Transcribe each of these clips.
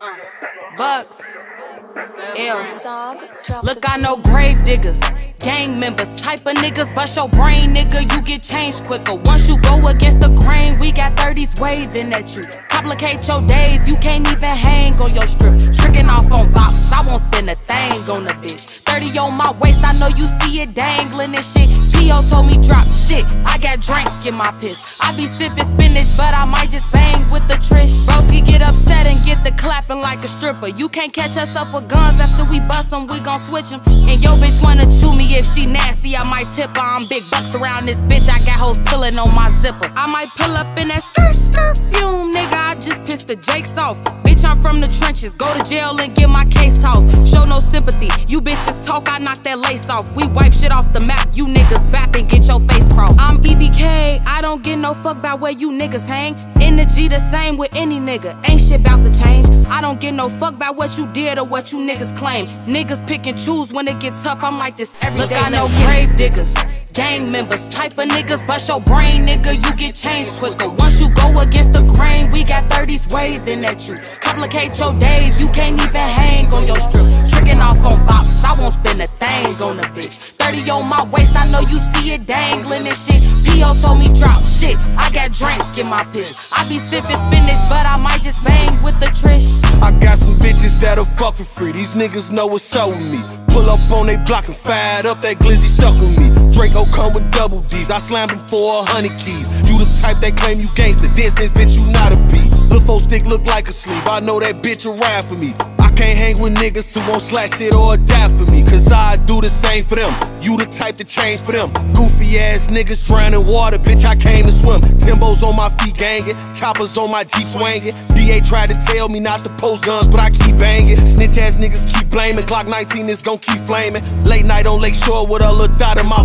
Uh, Bucks. L. Look, I know grave diggers, gang members, type of niggas. Bust your brain, nigga, you get changed quicker. Once you go against the grain, we got 30s waving at you. Complicate your days, you can't even hang on your strip. Tricking off know you see it dangling and shit. P.O. told me drop shit, I got drink in my piss. I be sipping spinach, but I might just bang with the trish. Broski get upset and get the clapping like a stripper. You can't catch us up with guns after we bust them, we gon' switch them. And yo bitch wanna chew me if she nasty, I might tip her. I'm big bucks around this bitch, I got hoes pulling on my zipper. I might pull up in that skirt skirt fume, nigga. I just pissed the jakes off. Bitch, I'm from the trenches, go to jail and get my case tossed. No sympathy, you bitches talk, I knock that lace off. We wipe shit off the map, you niggas back and get your face crossed. I'm EBK, I don't get no fuck about where you niggas hang. Energy the same with any nigga, ain't shit about to change. I don't get no fuck about what you did or what you niggas claim. Niggas pick and choose when it gets tough, I'm like this every Look, day. I know grave diggers. Gang members, type of niggas, bust your brain, nigga, you get changed quicker. Once you go against the grain, we got 30s waving at you. Complicate your days, you can't even hang on your strip. It dangling and shit. P.O. told me drop shit, I got drink in my piss. I be sipping spinach, but I might just bang with the trish. I got some bitches that'll fuck for free. These niggas know what's up with me. Pull up on they block and fire up that glizzy stuck with me. Draco come with double D's. I slammed him for a hundred keys. You the type that claim you gangsta. Distance, bitch, you not a beat. Lil' fo stick look like a sleeve. I know that bitch will ride for me. I can't hang with niggas who won't slash it or die for me. Cause I do the same for them. You the type to change for them. Goofy ass niggas drowning water, bitch, I came to swim. Timbos on my feet gangin', choppers on my Jeep swingin'. DA tried to tell me not to post guns, but I keep banging. Snitch ass niggas keep blaming. Glock 19 is gon' keep flaming. Late night on Lake Shore with a little dot in my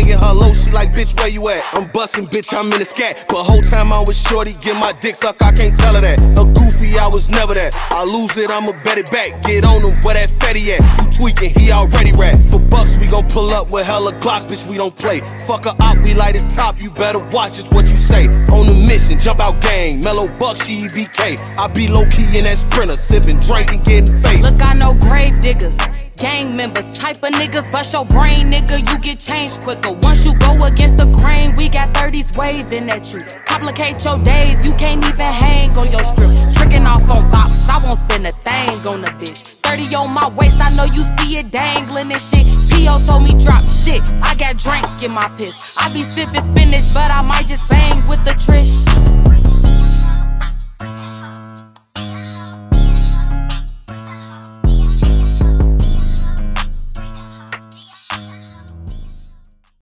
keep ringing. Hello, she like, bitch, where you at? I'm bustin', bitch, I'm in the scat. But whole time I was shorty, get my dick suck, I can't tell her that. A goofy, I was never that. I lose it, I'ma bet it back. Get on him, where that fatty at? You tweaking, he already rap. For bucks, we gon' pull up with hella glocks, bitch, we don't play. Fuck a op, we light his top, you better watch it's what you say. On the mission, jump out gang. Mello Buck, she EBK. I be low key in that sprinter, sippin', drinking, getting fake. Look, I know grave diggers. Gang members, type of niggas, bust your brain, nigga, you get changed quicker. Once you go against the grain, we got 30s waving at you. Complicate your days, you can't even hang on your strip. Tricking off on box, I won't spend a thing on a bitch. 30 on my waist, I know you see it dangling and shit. P.O. told me drop shit, I got drink in my piss. I be sipping spinach, but I might just bang